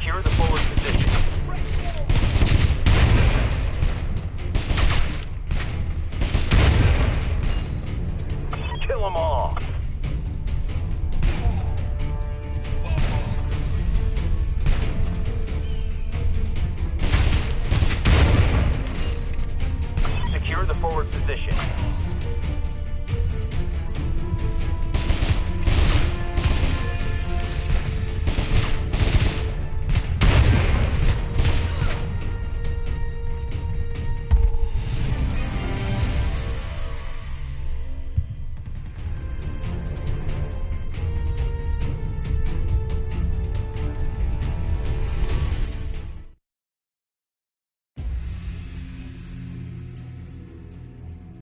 Secure the forward position. Kill them all. Secure the forward position.